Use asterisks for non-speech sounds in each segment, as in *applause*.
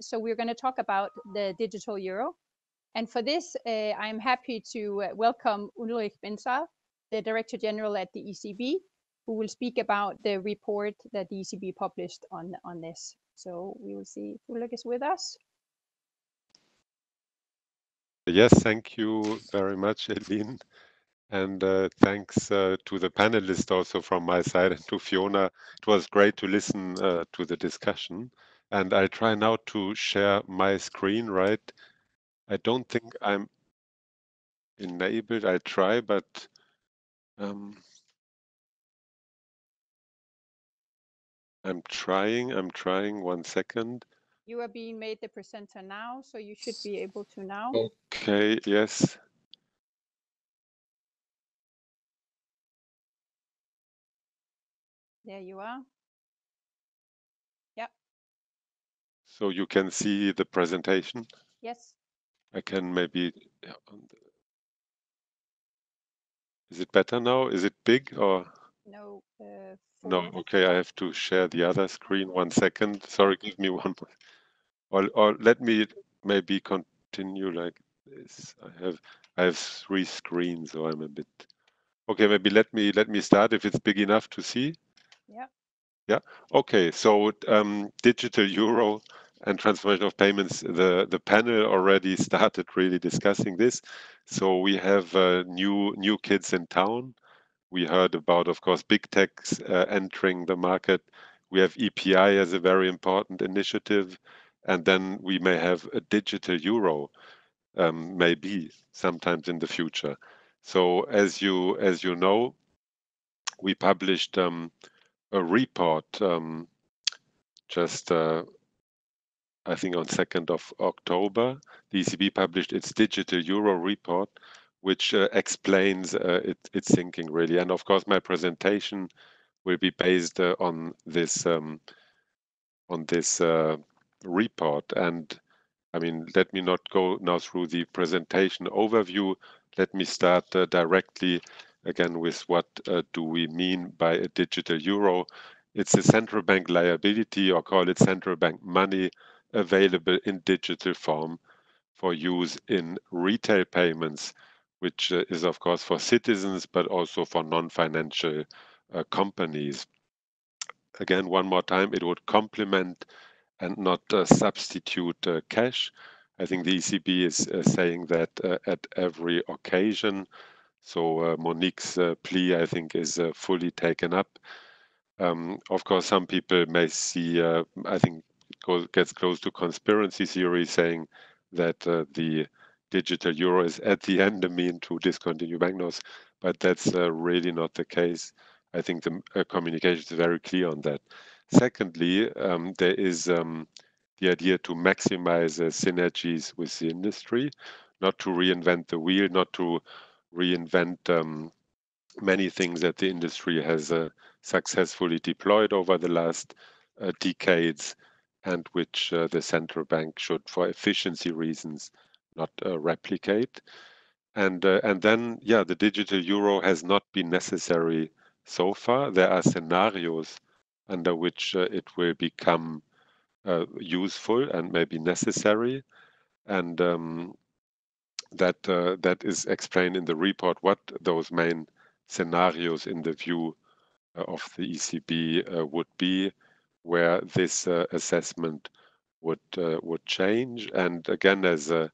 So we're going to talk about the digital euro. And for this, uh, I'm happy to uh, welcome Ulrich Bindseil, the Director General at the ECB, who will speak about the report that the ECB published on, on this. So we will see if Ulrich is with us. Yes, thank you very much, Eileen. And uh, thanks uh, to the panelists also from my side and to Fiona. It was great to listen uh, to the discussion. And I try now to share my screen, right? I don't think I'm enabled. I try, but um, I'm trying. I'm trying. One second. You are being made the presenter now, so you should be able to now. Okay, yes. There you are. So you can see the presentation? Yes. I can maybe... Is it better now? Is it big or? No. Uh, no, okay, I have to share the other screen. One second. Sorry, give me one more. Or, or let me maybe continue like this. I have I have three screens, so I'm a bit okay. Maybe let me let me start if it's big enough to see. Yeah. Yeah. Okay. So um, digital euro and transformation of payments. The the panel already started really discussing this. So we have uh, new new kids in town. We heard about, of course, big techs uh, entering the market. We have EPI as a very important initiative, and then we may have a digital euro, um, maybe sometimes in the future. So as you as you know, we published um, a report um, just uh, I think on 2nd of October, the ECB published its digital euro report, which uh, explains uh, it, its thinking really. And of course, my presentation will be based uh, on this um, on this uh, report. And I mean, let me not go now through the presentation overview. Let me start uh, directly again with what uh, do we mean by a digital euro. It's a central bank liability or call it central bank money available in digital form for use in retail payments, which uh, is of course for citizens, but also for non-financial uh, companies. Again, one more time, it would complement and not uh, substitute cash. I think the ECB is saying that at every occasion. So Monique's plea, I think, is fully taken up. Um, of course, some people may see, I think, gets close to conspiracy theory saying that uh, the digital euro is at the end a mean to discontinue banknotes, but that's uh, really not the case. I think the uh, communication is very clear on that. Secondly, um, there is um, the idea to maximize uh, synergies with the industry, not to reinvent the wheel, not to reinvent um, many things that the industry has uh, successfully deployed over the last uh, decades and which uh, the central bank should, for efficiency reasons, not uh, replicate. And uh, and then, yeah, the digital euro has not been necessary so far. There are scenarios under which uh, it will become uh, useful and maybe necessary, and um, that uh, that is explained in the report. What those main scenarios in the view of the ECB would be where this uh, assessment would uh, would change. And again, as uh,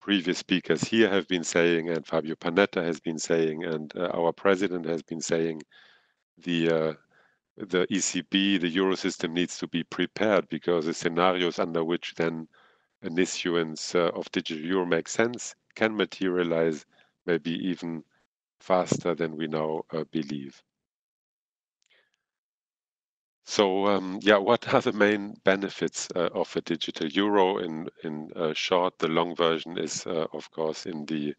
previous speakers here have been saying, and Fabio Panetta has been saying, and our president has been saying, the the ECB, the euro system needs to be prepared because the scenarios under which then an issuance uh, of digital euro makes sense can materialize maybe even faster than we now uh, believe. So um, yeah, what are the main benefits uh, of a digital euro? In in uh, short, the long version is uh, of course in the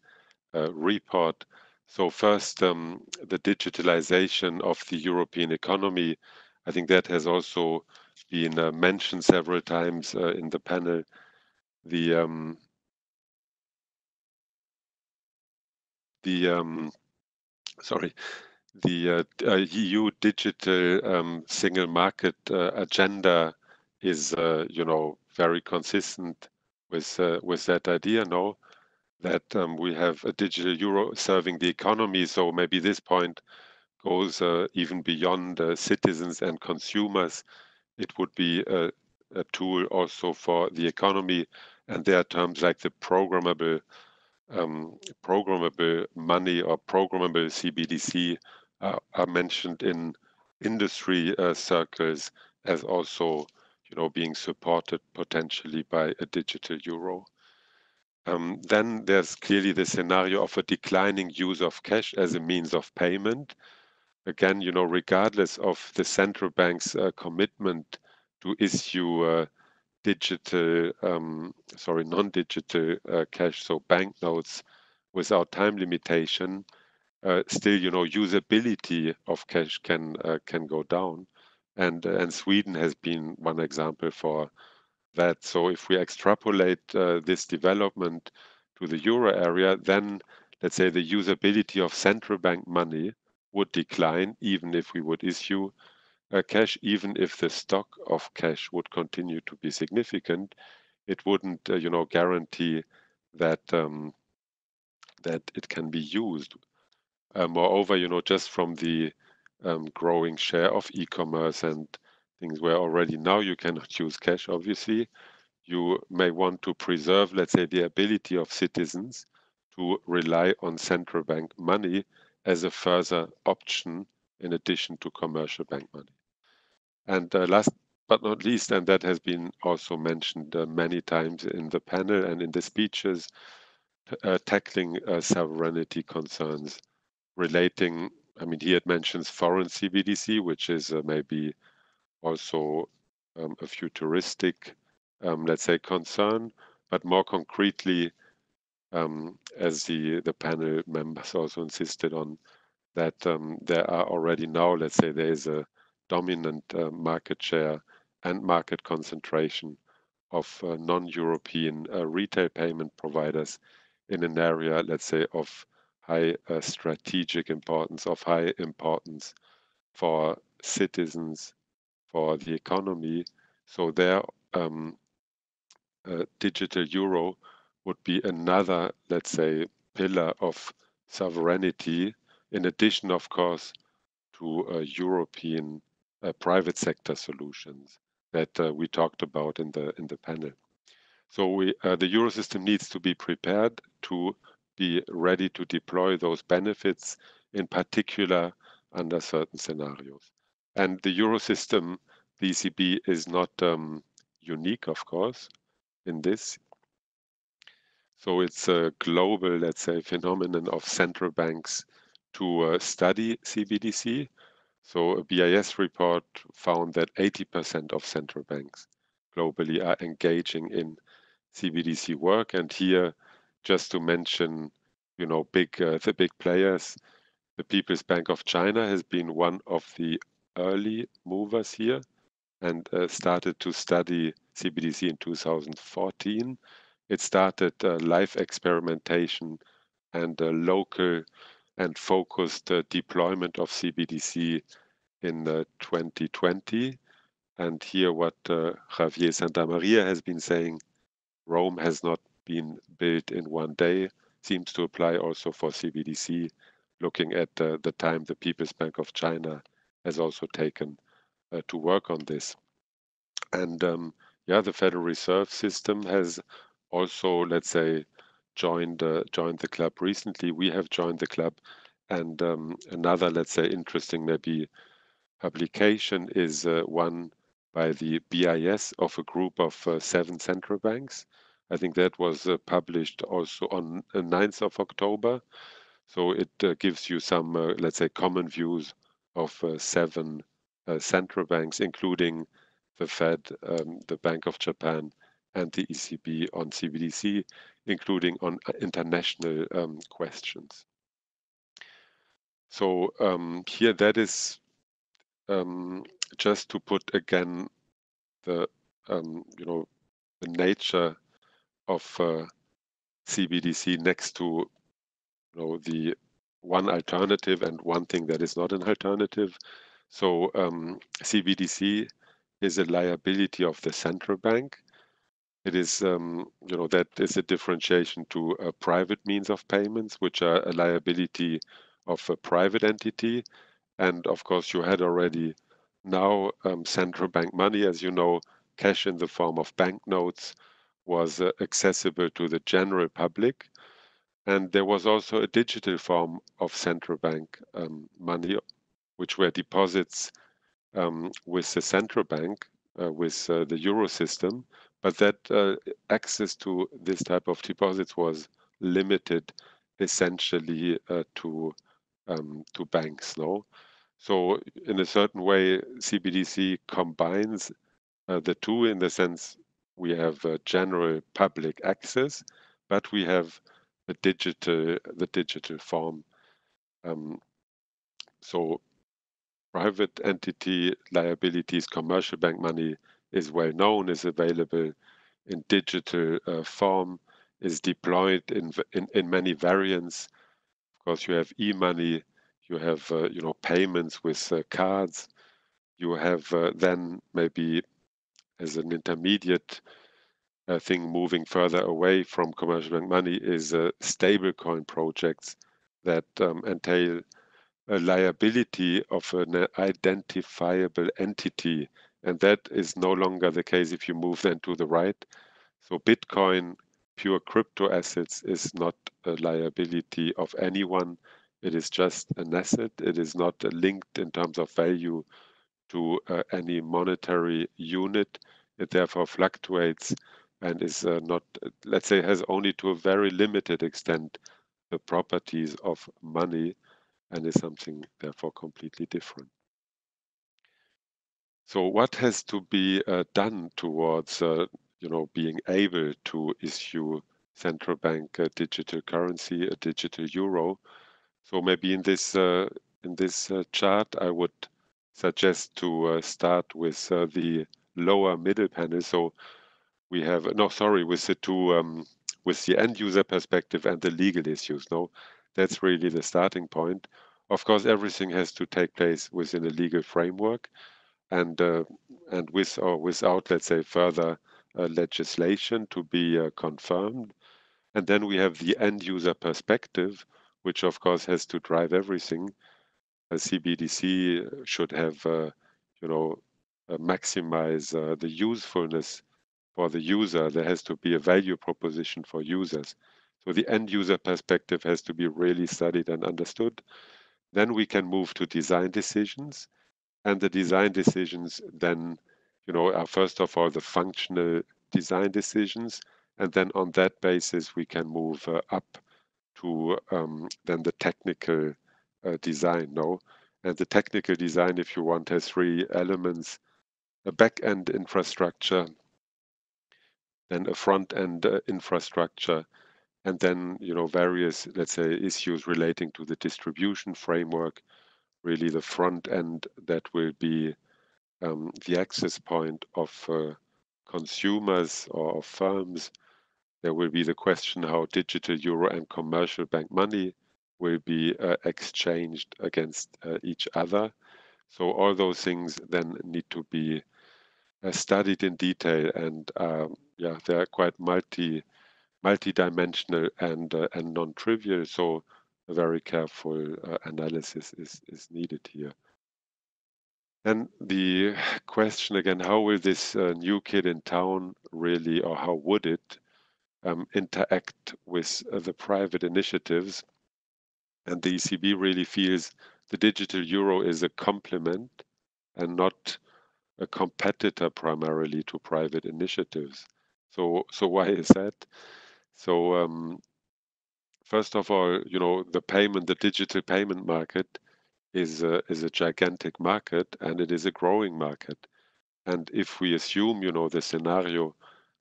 uh, report. So first, um, the digitalization of the European economy. I think that has also been uh, mentioned several times uh, in the panel. The um, the um, sorry, the uh, uh EU digital um, single market uh, agenda is, you know, very consistent with with that idea now that um, we have a digital euro serving the economy. So maybe this point goes even beyond citizens and consumers. It would be a, a, tool also for the economy, and there are terms like the programmable um, programmable money or programmable CBDC uh, are mentioned in industry uh, circles as also you know being supported potentially by a digital euro. Um, then there's clearly the scenario of a declining use of cash as a means of payment. Again, you know, regardless of the central bank's uh, commitment to issue uh, digital, um, sorry, non-digital uh, cash, so banknotes without time limitation, still, you know, usability of cash can uh, can go down, and and Sweden has been one example for that. So if we extrapolate uh, this development to the euro area, then let's say the usability of central bank money would decline even if we would issue uh, cash, even if the stock of cash would continue to be significant, it wouldn't, uh, you know, guarantee that um, that it can be used. Moreover, you know, just from the um, growing share of e-commerce and things where already now you cannot *laughs* use cash, obviously. You may want to preserve, let's say, the ability of citizens to rely on central bank money as a further option in addition to commercial bank money. And uh, last but not least, and that has been also mentioned uh, many times in the panel and in the speeches, uh, tackling uh, sovereignty concerns relating, I mean, here it mentions foreign CBDC, which is uh, maybe also um, a futuristic, um, let's say, concern, but more concretely, um, as the, the panel members also insisted on, that um, there are already now, let's say, there is a dominant uh, market share and market concentration of uh, non-European uh, retail payment providers in an area, let's say, of high uh, strategic importance, of high importance for citizens for the economy. So their um, digital euro would be another, let's say, pillar of sovereignty, in addition, of course, to uh, European uh, private sector solutions that uh, we talked about in the in the panel. So we, uh, the Eurosystem needs to be prepared to be ready to deploy those benefits, in particular under certain scenarios. And the Eurosystem, the ECB, is not um, unique, of course, in this. So it's a global, let's say, phenomenon of central banks to uh, study CBDC. So a BIS report found that 80% of central banks globally are engaging in CBDC work. And here, just to mention, you know, big uh, the big players, the People's Bank of China has been one of the early movers here and uh, started to study CBDC in 2014. It started uh, live experimentation and uh, local and focused uh, deployment of CBDC in 2020. Uh, and here, what uh, Javier Santamaria has been saying, Rome has not been built in one day, seems to apply also for CBDC, looking at the time the People's Bank of China has also taken uh, to work on this. And um, yeah, the Federal Reserve System has also, let's say, joined uh, joined the club recently. We have joined the club, and um, another, let's say, interesting maybe publication is uh, one by the BIS of a group of uh, seven central banks. I think that was uh, published also on the 9th of October. So it uh, gives you some, uh, let's say, common views of uh, seven uh, central banks, including the Fed, um, the Bank of Japan, and the ECB on CBDC, including on uh, international um, questions. So um, here, that is um, just to put again the um, you know the nature of uh, CBDC next to you know the one alternative and one thing that is not an alternative. So um, CBDC is a liability of the central bank. it is, um, you know, that is a differentiation to a private means of payments, which are a liability of a private entity. And of course, you had already now um, central bank money, as you know, cash in the form of banknotes was uh, accessible to the general public. And there was also a digital form of central bank um, money, which were deposits um, with the central bank, uh, with uh, the euro system. But that uh, access to this type of deposits was limited essentially uh, to um, to banks. No, so in a certain way, CBDC combines uh, the two in the sense we have general public access, but we have the digital the digital form. Um, so private entity liabilities, commercial bank money is well known, is available in digital uh, form, is deployed in, in, in many variants. Of course, you have e-money, you have uh, you know payments with uh, cards, you have uh, then maybe as an intermediate uh, thing moving further away from commercial bank money is uh, stablecoin projects that um, entail a liability of an identifiable entity. And that is no longer the case if you move then to the right. So Bitcoin, pure crypto assets, is not a liability of anyone. It is just an asset. It is not linked in terms of value to uh, any monetary unit. It therefore fluctuates and is uh, not, let's say, has only to a very limited extent the properties of money and is something therefore completely different. So what has to be uh, done towards, uh, you know, being able to issue central bank uh, digital currency, a digital euro? So maybe in this in this chart, I would suggest to uh, start with the lower middle panel. So we have no, sorry, with the two um, with the end user perspective and the legal issues. No, that's really the starting point. Of course, everything has to take place within a legal framework, and uh, and with or without, let's say, further uh, legislation to be uh, confirmed. And then we have the end user perspective, which of course has to drive everything. A CBDC should have, uh, you know, uh, maximize uh, the usefulness for the user. There has to be a value proposition for users. So the end user perspective has to be really studied and understood. Then we can move to design decisions. And the design decisions then, you know, are first of all the functional design decisions. And then on that basis, we can move uh, up to um, then the technical uh, design. No, and the technical design, if you want, has three elements: a back-end infrastructure, then a front-end uh, infrastructure, and then you know various let's say issues relating to the distribution framework really the front end that will be um, the access point of uh, consumers or of firms there will be the question how digital euro and commercial bank money will be uh, exchanged against uh, each other so all those things then need to be uh, studied in detail and um, yeah they're quite multi multi-dimensional and uh, and non-trivial. So a very careful uh, analysis is is needed here. And the question again: How will this uh, new kid in town really, or how would it um, interact with the private initiatives? And the ECB really feels the digital euro is a complement and not a competitor primarily to private initiatives. So, so why is that? So um, first of all, you know, the payment, the digital payment market is a, is a gigantic market and it is a growing market. And if we assume, you know, the scenario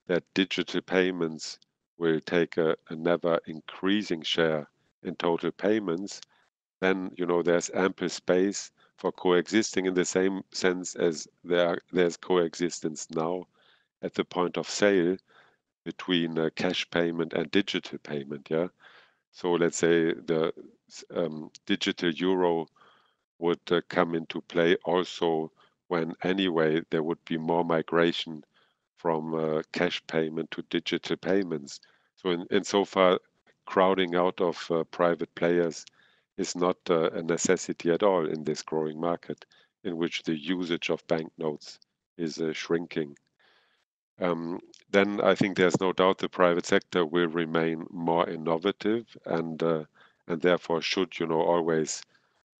that digital payments will take a, a never increasing share in total payments, then you know there's ample space for coexisting in the same sense as there there's coexistence now at the point of sale between uh, cash payment and digital payment. Yeah. So let's say the um, digital euro would uh, come into play also when anyway there would be more migration from uh, cash payment to digital payments. So in, in so far, crowding out of uh, private players is not uh, a necessity at all in this growing market in which the usage of banknotes is uh, shrinking. Um, then I think there's no doubt the private sector will remain more innovative and uh, and therefore should you know always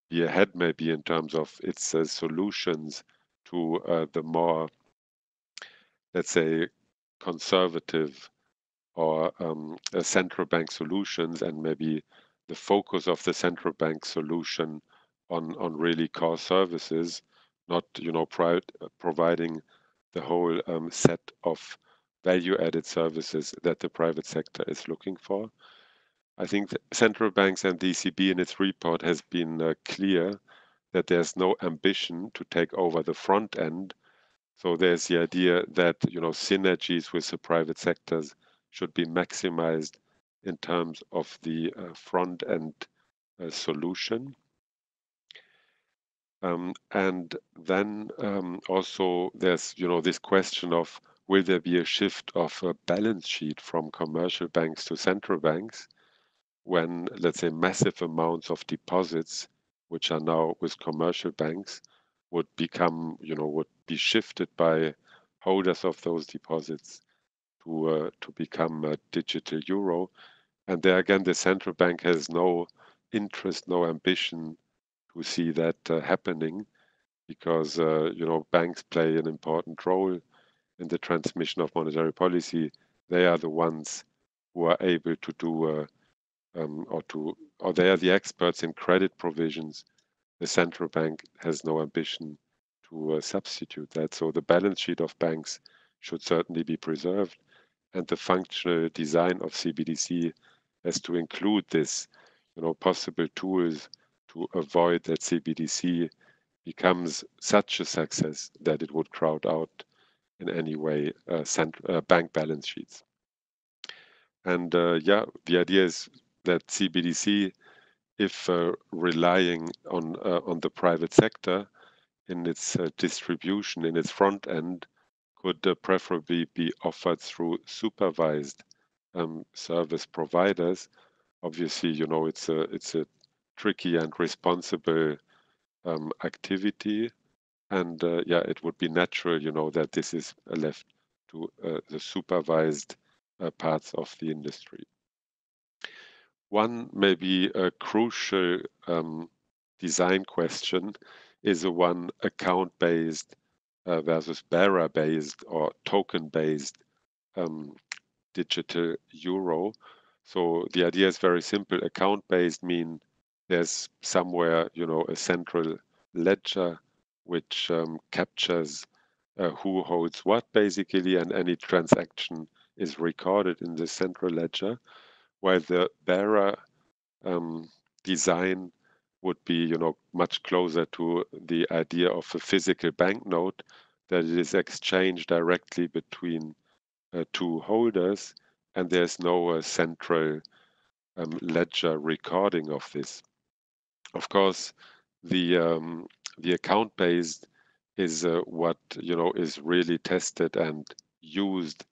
be ahead maybe in terms of its uh, solutions to uh, the more let's say conservative or um, central bank solutions and maybe the focus of the central bank solution on on really core services, not you know pri- providing the whole um, set of value-added services that the private sector is looking for. I think central banks and the ECB in its report has been uh, clear that there's no ambition to take over the front end. So there's the idea that you know synergies with the private sectors should be maximized in terms of the uh, front end uh, solution. Um, and then um, also there's you know this question of will there be a shift of a balance sheet from commercial banks to central banks when let's say massive amounts of deposits which are now with commercial banks would become you know would be shifted by holders of those deposits to uh, to become a digital euro and there again, the central bank has no interest, no ambition to see that uh, happening because, uh, you know, banks play an important role in the transmission of monetary policy. They are the ones who are able to do um, or to, or they are the experts in credit provisions. The central bank has no ambition to uh, substitute that. So the balance sheet of banks should certainly be preserved and the functional design of CBDC as to include this, you know, possible tools to avoid that CBDC becomes such a success that it would crowd out in any way uh, uh, bank balance sheets. And uh, yeah, the idea is that CBDC, if uh, relying on uh, on the private sector in its uh, distribution, in its front end, could preferably be offered through supervised um, service providers, obviously, you know, it's a it's a tricky and responsible um, activity, and uh, yeah, it would be natural, you know, that this is left to uh, the supervised uh, parts of the industry. One maybe a crucial um, design question is the one account-based uh, versus bearer-based or token-based um, digital euro. So the idea is very simple. Account-based mean there's somewhere, you know, a central ledger which um, captures uh, who holds what basically, and any transaction is recorded in the central ledger, while the bearer um, design would be, you know, much closer to the idea of a physical banknote that it is exchanged directly between uh, two holders, and there's no uh, central um, ledger recording of this. Of course, the um, the account based is uh, what you know is really tested and used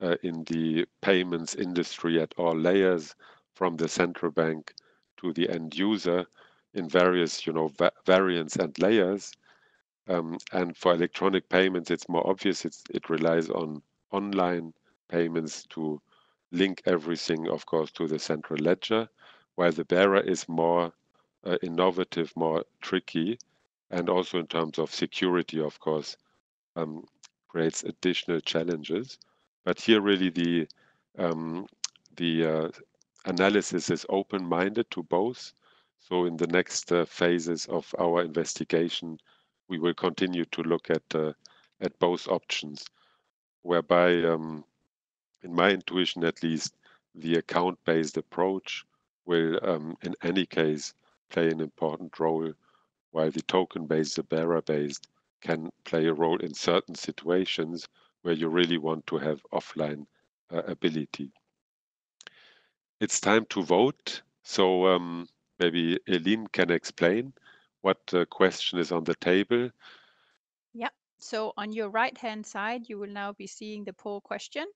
uh, in the payments industry at all layers, from the central bank to the end user, in various you know va variants and layers. Um, and for electronic payments, it's more obvious. It's, it relies on online payments to link everything, of course, to the central ledger, while the bearer is more uh, innovative, more tricky, and also in terms of security, of course, um, creates additional challenges. But here, really, the um, the uh, analysis is open-minded to both. So, in the next uh, phases of our investigation, we will continue to look at uh, at both options, whereby um, in my intuition at least, the account-based approach will, um, in any case, play an important role, while the token-based, the bearer-based, can play a role in certain situations where you really want to have offline uh, ability. It's time to vote. So um, maybe Eileen can explain what uh, question is on the table. Yeah, So on your right-hand side, you will now be seeing the poll question.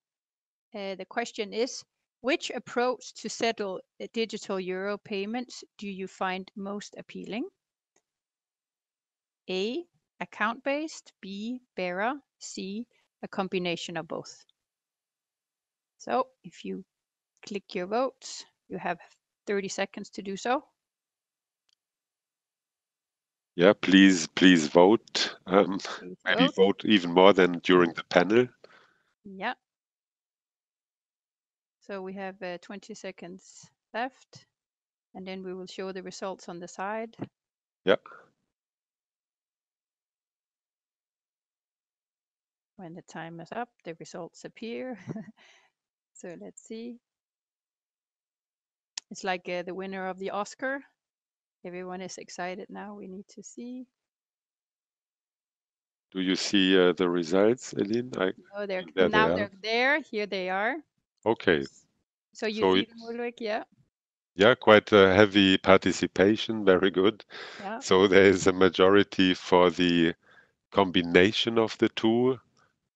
Uh, the question is, which approach to settle digital euro payments do you find most appealing? A, account-based, B, bearer, C, a combination of both. So if you click your votes, you have 30 seconds to do so. Yeah, please, please vote. Um, Please maybe vote. vote even more than during the panel. Yeah. So we have uh, 20 seconds left, and then we will show the results on the side. Yeah. When the time is up, the results appear. *laughs* so let's see. It's like uh, the winner of the Oscar. Everyone is excited now. We need to see. Do you see uh, the results, Eileen? I, Oh, they're There they now are. they're there. Here they are. okay. So you So see them, Ulrich? Yeah. Yeah, quite a heavy participation. *laughs* Very good. Yeah. So there is a majority for the combination of the two.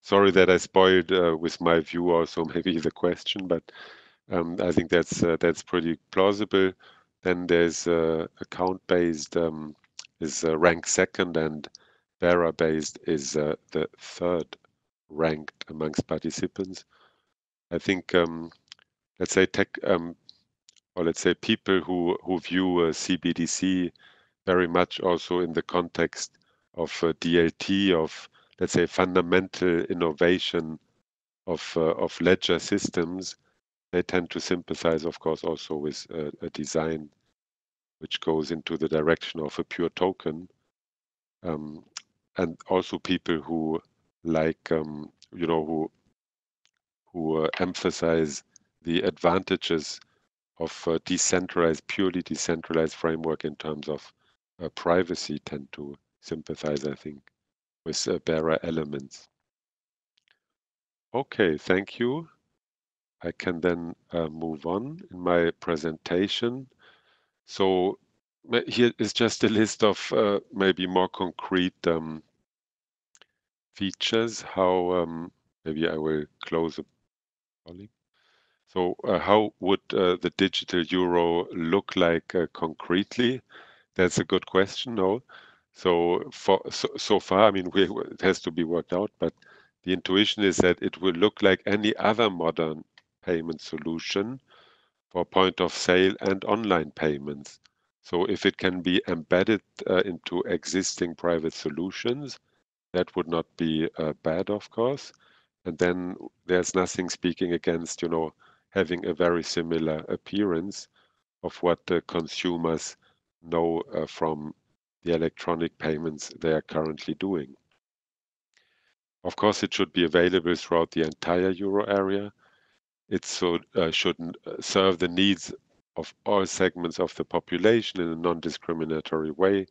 Sorry that I spoiled uh, with my view also *laughs* maybe the question, but um, I think that's uh, that's pretty plausible. Then there's uh, account-based um, is uh, ranked second, and bearer-based is uh, the third ranked amongst participants. I think um, let's say tech um, or let's say people who who view uh, CBDC very much also in the context of uh, DLT of let's say fundamental innovation of uh, of ledger systems they tend to sympathize of course also with uh, a design which goes into the direction of a pure token um, and also people who like um, you know who who uh, emphasize the advantages of uh, decentralized, purely decentralized framework in terms of uh, privacy tend to sympathize, I think, with uh, bearer elements. Okay, thank you. I can then uh, move on in my presentation. So here is just a list of uh, maybe more concrete um, features. How um, maybe I will close a colleague. So uh, how would uh, the digital euro look like uh, concretely? That's a good question, no? So for so, so far, I mean, we, it has to be worked out, but the intuition is that it will look like any other modern payment solution for point of sale and online payments. So if it can be embedded uh, into existing private solutions, that would not be uh, bad, of course. And then there's nothing speaking against, you know, having a very similar appearance of what the consumers know uh, from the electronic payments they are currently doing. Of course, it should be available throughout the entire euro area. It so, uh, should uh, serve the needs of all segments of the population in a non-discriminatory way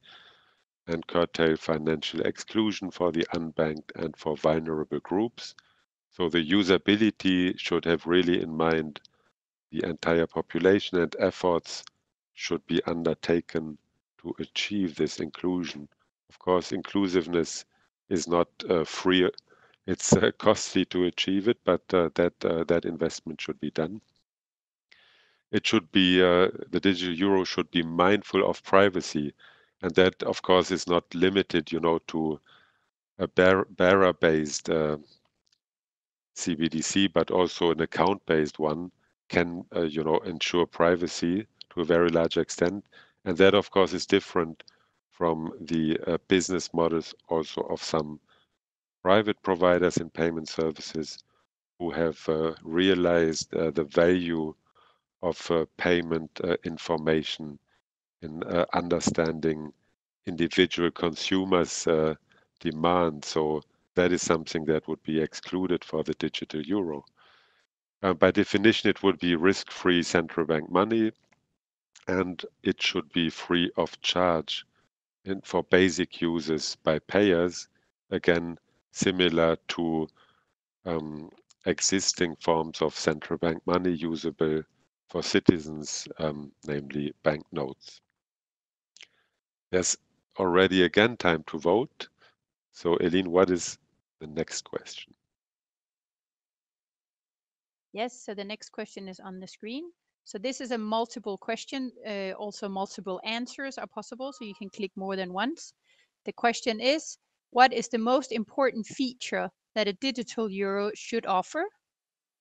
and curtail financial exclusion for the unbanked and for vulnerable groups. So the usability should have really in mind the entire population and efforts should be undertaken to achieve this inclusion. Of course, inclusiveness is not uh, free. It's uh, *laughs* costly to achieve it, but uh, that uh, that investment should be done. It should be the digital euro should be mindful of privacy, and that, of course, is not limited, you know, to a bear, bearer-based CBDC, but also an account-based one can, you know, ensure privacy to a very large extent. And that, of course, is different from the business models also of some private providers in payment services who have uh, realized uh, the value of uh, payment uh, information in uh, understanding individual consumers' uh, demand. So that is something that would be excluded for the digital euro. By definition, it would be risk-free central bank money, and it should be free of charge and for basic uses by payers, again, similar to um, existing forms of central bank money usable for citizens, um, namely banknotes. There's already again time to vote. So, Eileen, what is the next question? Yes, so the next question is on the screen. So this is a multiple question, uh, also multiple answers are possible, so you can click more than once. The question is, what is the most important feature that a digital euro should offer?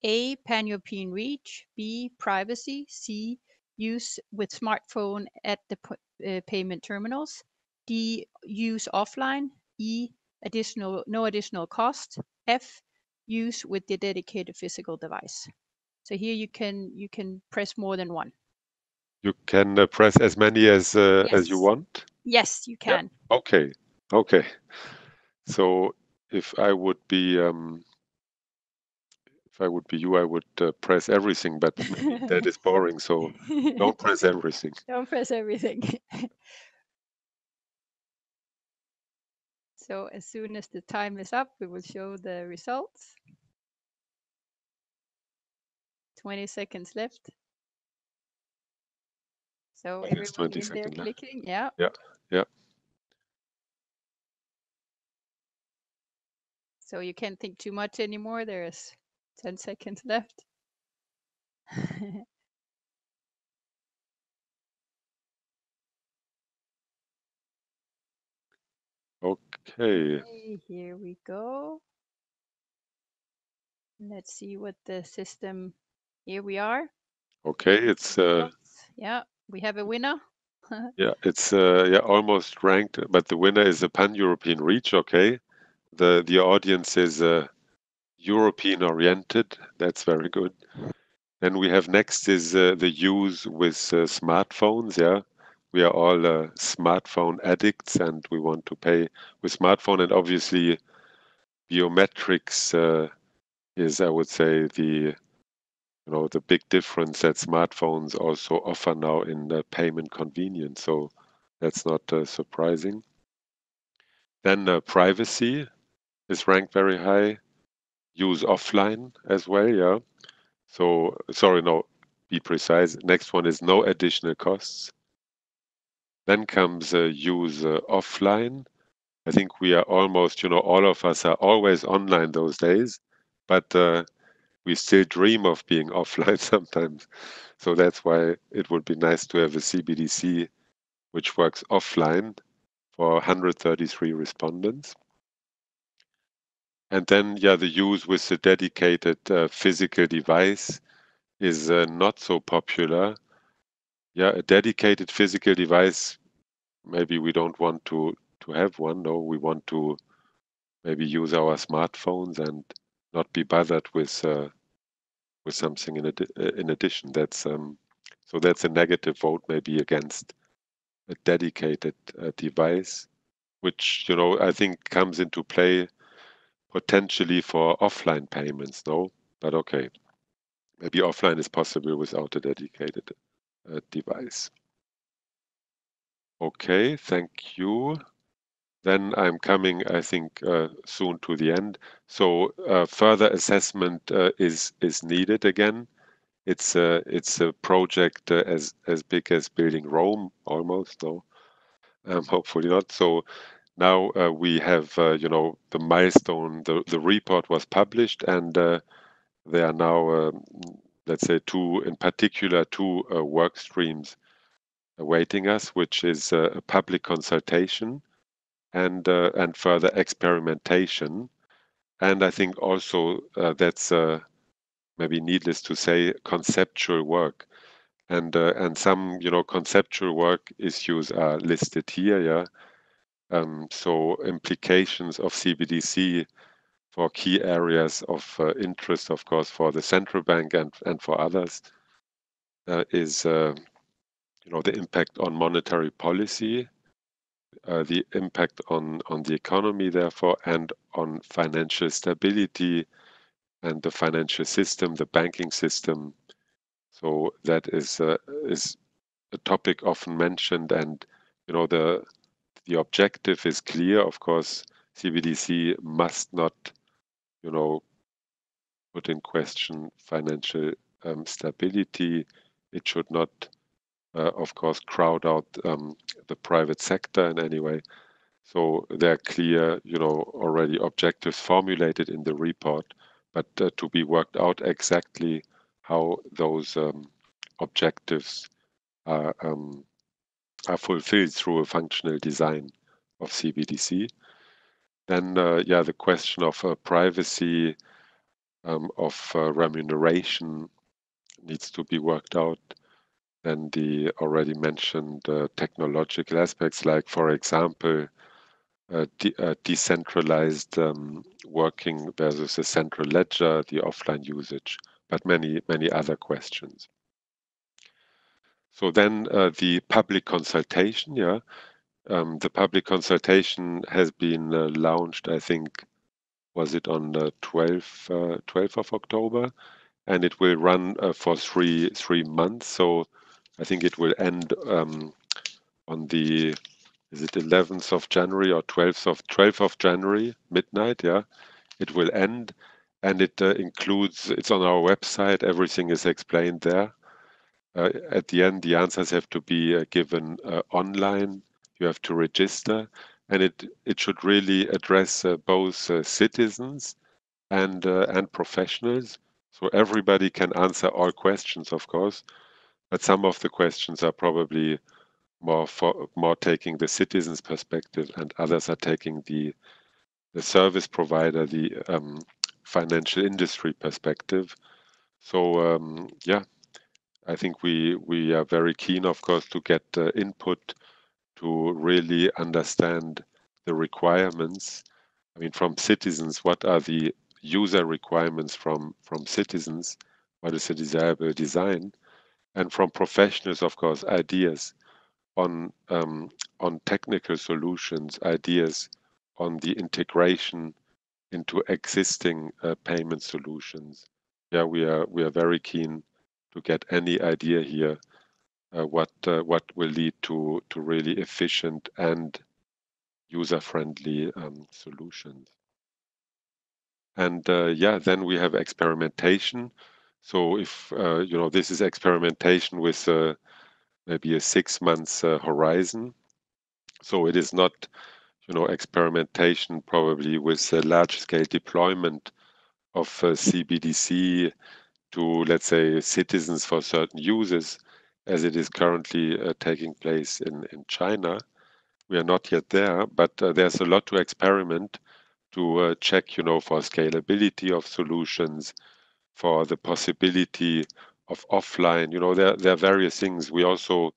A, pan-European reach, B, privacy, C, use with smartphone at the uh, payment terminals, D, use offline, E, additional no additional cost, F, use with the dedicated physical device. So here you can you can press more than one. You can uh, press as many as uh, yes. as you want. Yes, you can. Yeah. Okay, okay. So if I would be um, if I would be you, I would uh, press everything, but *laughs* that is boring. So *laughs* don't press everything. Don't press everything. So as soon as the time is up, we will show the results. 20 seconds left. So everyone in there clicking, yeah. Yeah, yeah. So you can't think too much anymore. There's 10 seconds *laughs* left. *laughs* Okay. okay. Here we go. Let's see what the system, here we are. Okay, it's uh yeah, we have a winner. *laughs* yeah, it's uh yeah, almost ranked, but the winner is a pan-European reach, okay. The the audience is uh European oriented. That's very good. Then we have next is uh, the use with uh, smartphones, yeah we are all uh, smartphone addicts and we want to pay with smartphone and obviously biometrics uh, is i would say the you know the big difference that smartphones also offer now in the payment convenience so that's not uh, surprising then uh, privacy is ranked very high use offline as well yeah so sorry no be precise next one is no additional costs then comes uh, use uh, offline. I think we are almost, you know, all of us are always online those days, but uh, we still dream of being *laughs* offline sometimes. So that's why it would be nice to have a CBDC which works offline for 133 respondents. And then, yeah, the use with the dedicated uh, physical device is uh, not so popular yeah, a dedicated physical device, maybe we don't want to to have one. No, we want to maybe use our smartphones and not be bothered with uh, with something in uh, in addition. That's um, so that's a negative vote maybe against a dedicated uh, device, which you know I think comes into play potentially for offline payments. No, but okay, maybe offline is possible without a dedicated uh, device. Okay, thank you. Then I'm coming, I think, uh, soon to the end. So uh, further assessment uh, is is needed again. It's a it's a project uh, as as big as building Rome almost. No, um, hopefully not. So now uh, we have uh, you know the milestone. The report was published, and there are now let's say two, in particular, two uh, work streams awaiting us, which is uh, a public consultation and uh, and further experimentation. And I think also uh, that's uh, maybe needless to say conceptual work. And uh, and some you know conceptual work issues are listed here. Yeah. Um, so implications of CBDC for key areas of uh, interest, of course, for the central bank and, and for others, uh, is uh, you know the impact on monetary policy, uh, the impact on on the economy, therefore, and on financial stability and the financial system, the banking system. So that is uh, is a topic often mentioned, and you know the the objective is clear. Of course, CBDC must not you know, put in question financial um, stability. It should not, uh, of course, crowd out um, the private sector in any way. So there are clear, you know, already objectives formulated in the report, but uh, to be worked out exactly how those um, objectives are, um, are fulfilled through a functional design of CBDC. Then, uh, yeah, the question of uh, privacy, um, of uh, remuneration needs to be worked out. Then the already mentioned uh, technological aspects, like, for example, de decentralized um, working versus a central ledger, the offline usage, but many, many other questions. So then uh, the public consultation, yeah, um, the public consultation has been uh, launched, I think, was it on the 12th, uh, 12th of October? And it will run uh, for three three months. So I think it will end um, on the is it 11th of January or 12th of 12th of January midnight? Yeah, it will end, and it uh, includes. It's on our website. Everything is explained there. Uh, at the end, the answers have to be uh, given uh, online you have to register, and it it should really address both citizens and and professionals. So everybody can answer all questions, of course, but some of the questions are probably more for more taking the citizens' perspective, and others are taking the the service provider, the um, financial industry perspective. So um, yeah, I think we we are very keen, of course, to get uh, input to really understand the requirements. I mean, from citizens, what are the user requirements from, from citizens? What is a desirable design? And from professionals, of course, ideas on, um, on technical solutions, ideas on the integration into existing uh, payment solutions. Yeah, we are we are very keen to get any idea here uh, what uh, what will lead to to really efficient and user-friendly um, solutions. And uh, yeah, then we have experimentation. So if you know this is experimentation with maybe a six months horizon. So it is not you know experimentation probably with a large scale deployment of uh, CBDC to let's say citizens for certain uses as it is currently uh, taking place in, in China. We are not yet there, but uh, there's a lot to experiment to uh, check, you know, for scalability of solutions, for the possibility of offline. You know, there, there are various things. We also,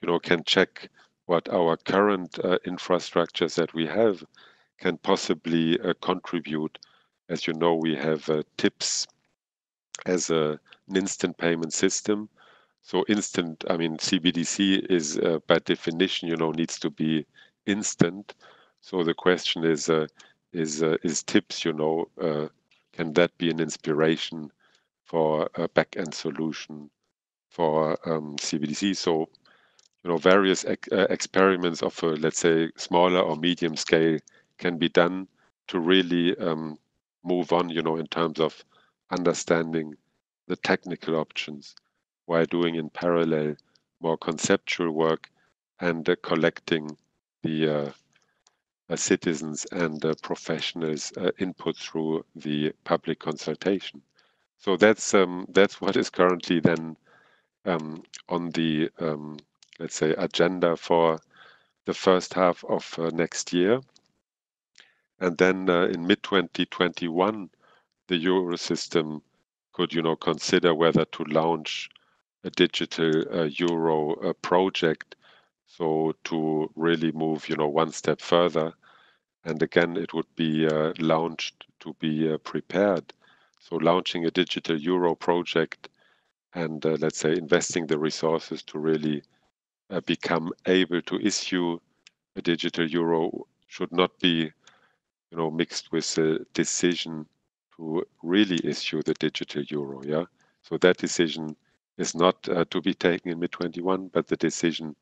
you know, can check what our current uh, infrastructures that we have can possibly uh, contribute. As you know, we have uh, TIPS as a, an instant payment system so instant, I mean, CBDC is uh, by definition, you know, needs to be instant. So the question is, uh, is uh, is TIPS, you know, uh, can that be an inspiration for a back-end solution for um, CBDC? So, you know, various ex uh, experiments of a, let's say, smaller or medium scale can be done to really um, move on, you know, in terms of understanding the technical options while doing in parallel more conceptual work and uh, collecting the uh, uh, citizens and professionals' input through the public consultation. So that's um, that's what is currently then um, on the um, let's say agenda for the first half of uh, next year. And then uh, in mid 2021, the Eurosystem could you know consider whether to launch a digital uh, euro uh, project. So to really move, you know, one step further, and again, it would be uh, launched to be prepared. So launching a digital euro project and let's say investing the resources to really become able to issue a digital euro should not be you know mixed with a decision to really issue the digital euro yeah so that decision is not uh, to be taken in mid 21, but the decision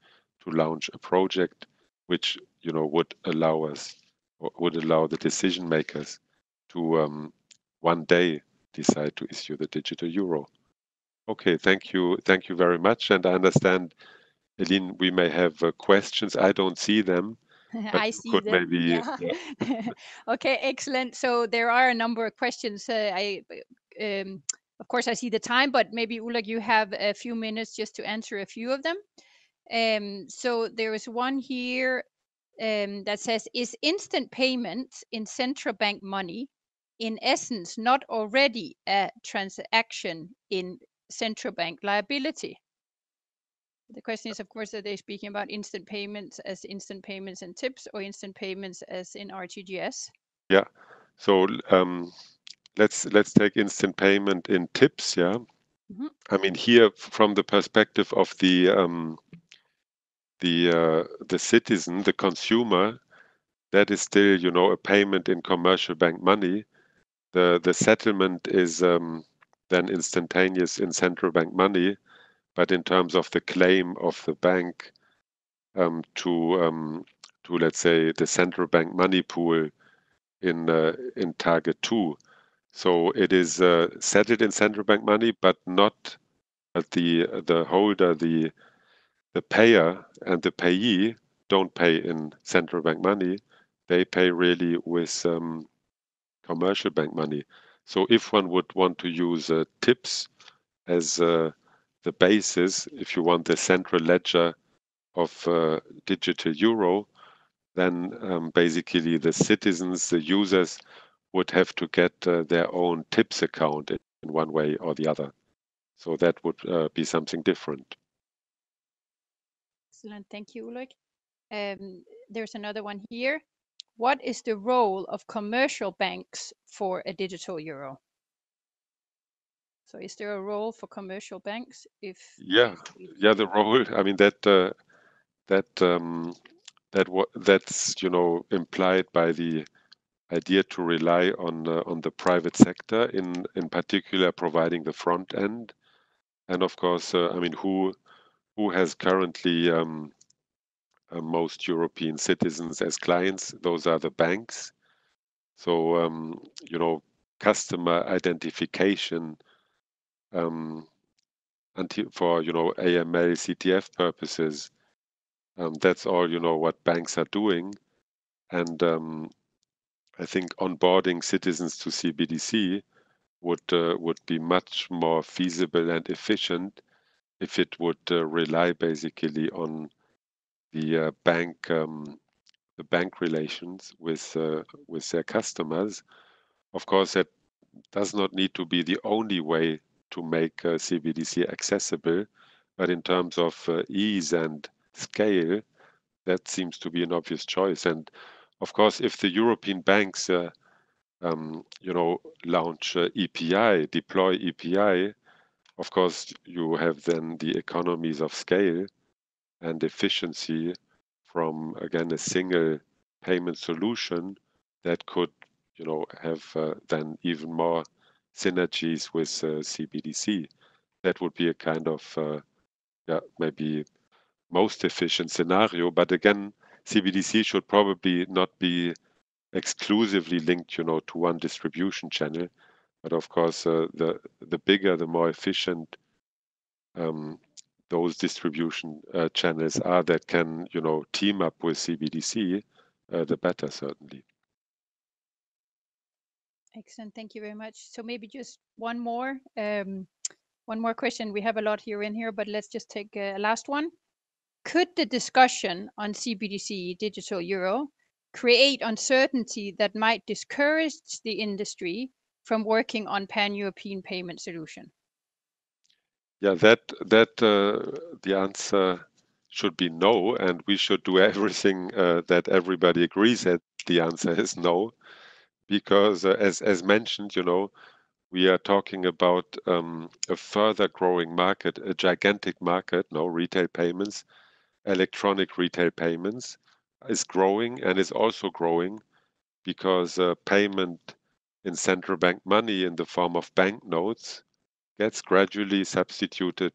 to launch a project which you know would allow us would allow the decision makers to um, one day decide to issue the digital euro. Okay, thank you, thank you very much. And I understand, Eileen, we may have uh, questions. I don't see them, *laughs* I see could them. maybe yeah. Yeah. *laughs* okay, excellent. So there are a number of questions. Uh, I um, of course I see the time, but maybe Ulrich, you have a few minutes just to answer a few of them. Um, so there is one here um, that says, is instant payments in central bank money in essence not already a transaction in central bank liability? The question is, of course, are they speaking about instant payments as instant payments and TIPS or instant payments as in RTGS? Yeah. So um, let's let's take instant payment in TIPS. Yeah. Mm -hmm. I mean, here from the perspective of the um, the uh, the citizen, the consumer, that is still, you know, a payment in commercial bank money. The the settlement is um, then instantaneous in central bank money, but in terms of the claim of the bank um, to um, to let's say the central bank money pool in uh, in target two. So it is uh, settled in central bank money, but not at the the holder, the the payer and the payee don't pay in central bank money. They pay really with um, commercial bank money. So if one would want to use uh, TIPS as uh, the basis, if you want the central ledger of uh, digital euro, then um, basically the citizens, the users would have to get uh, their own TIPS account in one way or the other. So that would uh, be something different. Excellent. Thank you, Ulrich. Um, there's another one here. What is the role of commercial banks for a digital euro? So is there a role for commercial banks if yeah yeah the role I mean that uh, that um, that what that's you know implied by the idea to rely on uh, on the private sector in in particular providing the front end and of course uh, I mean who who has currently um, uh, most European citizens as clients. Those are the banks. So, um, you know, customer identification um, until for, you know, AML, CTF purposes, um, that's all, you know, what banks are doing. And um, I think onboarding citizens to CBDC would uh, would be much more feasible and efficient if it would uh, rely basically on the uh, bank um, the bank relations with uh, with their customers. Of course, that does not need to be the only way to make CBDC accessible, but in terms of ease and scale, that seems to be an obvious choice. And of course, if the European banks, uh, um, you know, launch uh, EPI, deploy EPI, of course, you have then the economies of scale and efficiency from, again, a single payment solution that could, you know, have uh, then even more synergies with uh, CBDC. That would be a kind of, uh, yeah, maybe most efficient scenario. But again, CBDC should probably not be exclusively linked, you know, to one distribution channel. But of course, uh, the the bigger, the more efficient um, those distribution uh, channels are that can, you know, team up with CBDC, uh, the better certainly. Excellent. Thank you very much. So maybe just one more, um, one more question. We have a lot here in here, but let's just take a last one. Could the discussion on CBDC digital euro create uncertainty that might discourage the industry from working on pan-European payment solution? Yeah, that that uh, the answer should be no, and we should do everything uh, that everybody agrees that the answer is no, because uh, as as mentioned, you know, we are talking about um, a further growing market, a gigantic market. No retail payments, electronic retail payments is growing and is also growing because uh, payment in central bank money in the form of banknotes gets gradually substituted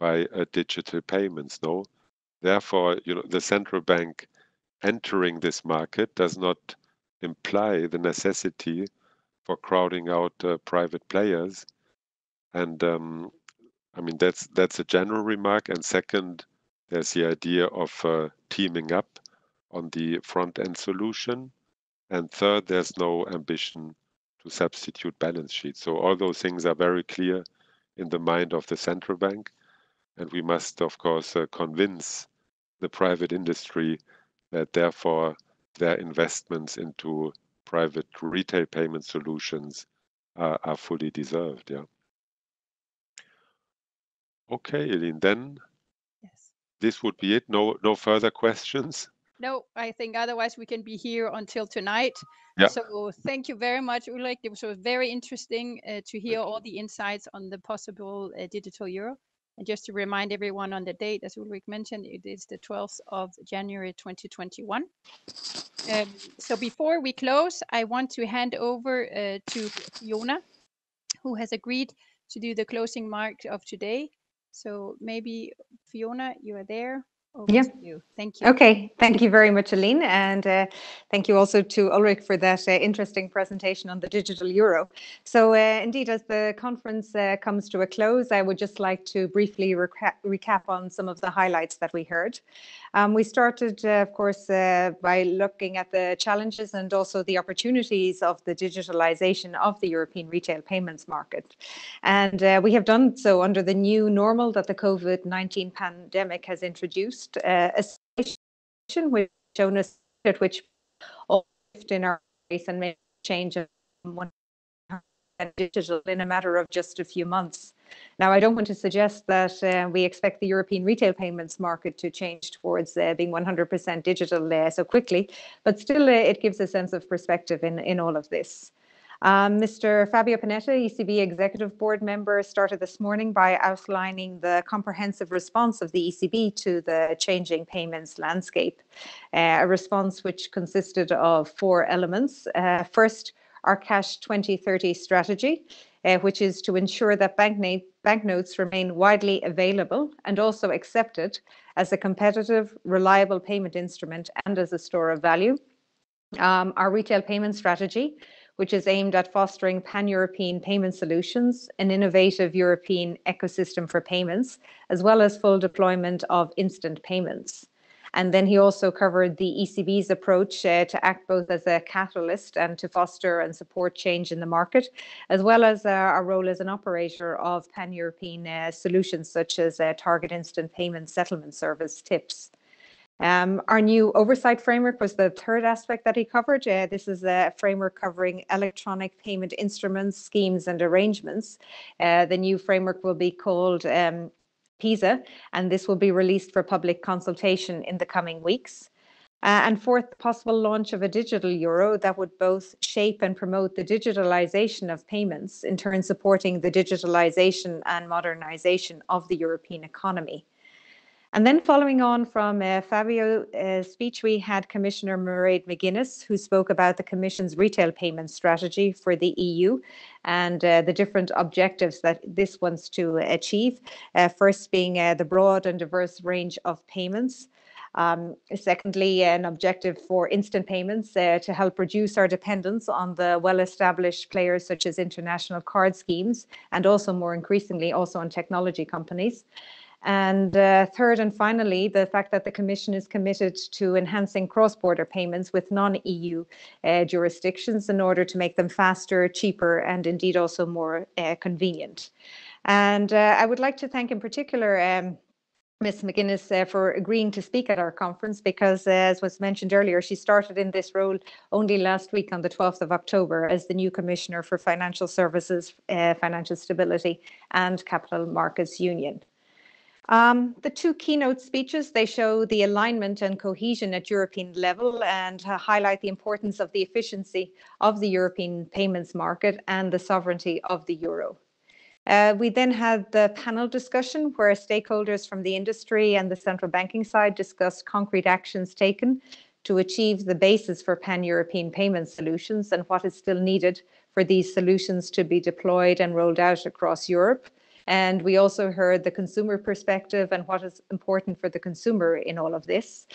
by uh, digital payments. No, therefore, you know, the central bank entering this market does not imply the necessity for crowding out uh, private players. And um, I mean that's that's a general remark. And second, there's the idea of uh, teaming up on the front-end solution. And third, there's no ambition to substitute balance sheets. So all those things are very clear in the mind of the central bank. And we must, of course, uh, convince the private industry that therefore their investments into private retail payment solutions are, are fully deserved. Yeah. Okay, Eileen, then Yes. this would be it. No, no further questions. No, I think otherwise we can be here until tonight. Yeah. So thank you very much, Ulrich. It was very interesting uh, to hear all the insights on the possible uh, digital euro. And just to remind everyone on the date, as Ulrich mentioned, it is the 12th of January 2021. Um, so before we close, I want to hand over uh, to Fiona, who has agreed to do the closing mark of today. So maybe Fiona, you are there. Over Yeah. you. Thank you. Okay, thank you very much, Aline, and uh, thank you also to Ulrich for that uh, interesting presentation on the digital euro. So, uh, indeed, as the conference uh, comes to a close, I would just like to briefly reca- recap on some of the highlights that we heard. Um, we started, uh, of course, uh, by looking at the challenges and also the opportunities of the digitalization of the European retail payments market. And uh, we have done so under the new normal that the COVID 19 pandemic has introduced, uh, a situation which shown us at which all shift in our place and change of one digital in a matter of just a few months. Now, I don't want to suggest that uh, we expect the European retail payments market to change towards uh, being 100% digital uh, so quickly, but still, uh, it gives a sense of perspective in, in all of this. Um, Mr. Fabio Panetta, ECB Executive Board member, started this morning by outlining the comprehensive response of the ECB to the changing payments landscape, uh, a response which consisted of four elements. Uh, first, our Cash 2030 strategy, uh, which is to ensure that banknote, banknotes remain widely available and also accepted as a competitive, reliable payment instrument and as a store of value. Um, our retail payment strategy, which is aimed at fostering pan European payment solutions, an innovative European ecosystem for payments, as well as full deployment of instant payments. And then he also covered the ECB's approach uh, to act both as a catalyst and to foster and support change in the market, as well as uh, our role as an operator of pan European uh, solutions such as uh, Target Instant Payment Settlement Service, TIPS. Um, our new oversight framework was the third aspect that he covered. Uh, this is a framework covering electronic payment instruments, schemes, and arrangements. Uh, the new framework will be called um, PISA, and this will be released for public consultation in the coming weeks. Uh, and fourth, possible launch of a digital euro that would both shape and promote the digitalization of payments, in turn supporting the digitalization and modernization of the European economy. And then following on from uh, Fabio's uh, speech, we had Commissioner Mairead McGuinness, who spoke about the Commission's retail payment strategy for the EU and uh, the different objectives that this wants to achieve. Uh, first being uh, the broad and diverse range of payments. Um, secondly, an objective for instant payments uh, to help reduce our dependence on the well-established players such as international card schemes and also more increasingly also on technology companies. And uh, third and finally, the fact that the Commission is committed to enhancing cross-border payments with non-EU uh, jurisdictions in order to make them faster, cheaper, and indeed also more uh, convenient. And uh, I would like to thank in particular um, Ms. McGuinness uh, for agreeing to speak at our conference because, uh, as was mentioned earlier, she started in this role only last week on the 12th of October as the new Commissioner for Financial Services, uh, Financial Stability and Capital Markets Union. Um, the two keynote speeches, they show the alignment and cohesion at European level and uh, highlight the importance of the efficiency of the European payments market and the sovereignty of the euro. Uh, we then had the panel discussion where stakeholders from the industry and the central banking side discussed concrete actions taken to achieve the basis for pan-European payment solutions and what is still needed for these solutions to be deployed and rolled out across Europe. And we also heard the consumer perspective and what is important for the consumer in all of this.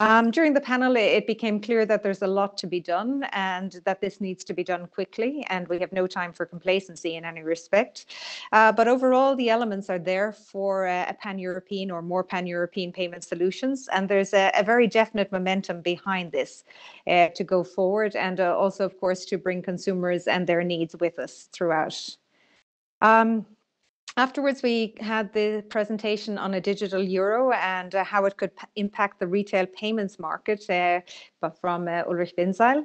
Um, during the panel, it became clear that there's a lot to be done and that this needs to be done quickly, and we have no time for complacency in any respect. Uh, but overall, the elements are there for uh, a pan-European or more pan-European payment solutions, and there's a, a very definite momentum behind this uh, to go forward, and uh, also, of course, to bring consumers and their needs with us throughout. Um, Afterwards, we had the presentation on a digital euro and uh, how it could impact the retail payments market uh, but from uh, Ulrich Bindseil.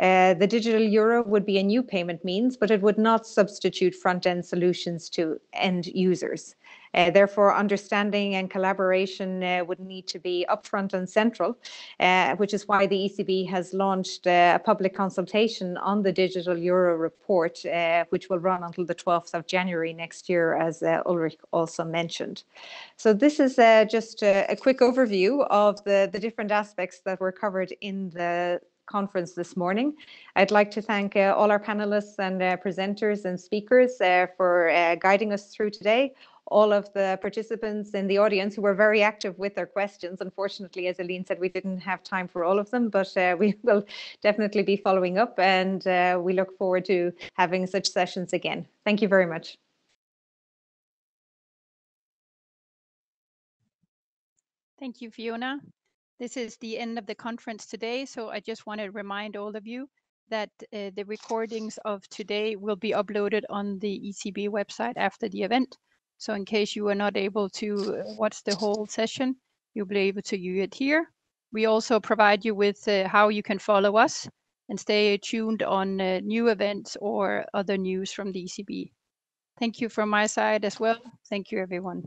Uh, the digital euro would be a new payment means, but it would not substitute front-end solutions to end users. Uh, therefore, understanding and collaboration uh, would need to be upfront and central, uh, which is why the ECB has launched uh, a public consultation on the digital euro report, uh, which will run until the 12th of January next year, as Ulrich also mentioned. So this is just a, a, quick overview of the, the different aspects that were covered in the conference this morning. I'd like to thank uh, all our panelists and uh, presenters and speakers uh, for uh, guiding us through today. All of the participants in the audience who were very active with their questions. Unfortunately, as Aline said, we didn't have time for all of them, but uh, *laughs* we will definitely be following up and uh, we look forward to having such sessions again. Thank you very much. Thank you, Fiona. This is the end of the conference today, so I just want to remind all of you that uh, the recordings of today will be uploaded on the ECB website after the event. So in case you were not able to uh, watch the whole session, you'll be able to view it here. We also provide you with uh, how you can follow us and stay tuned on uh, new events or other news from the ECB. Thank you from my side as well. Thank you, everyone.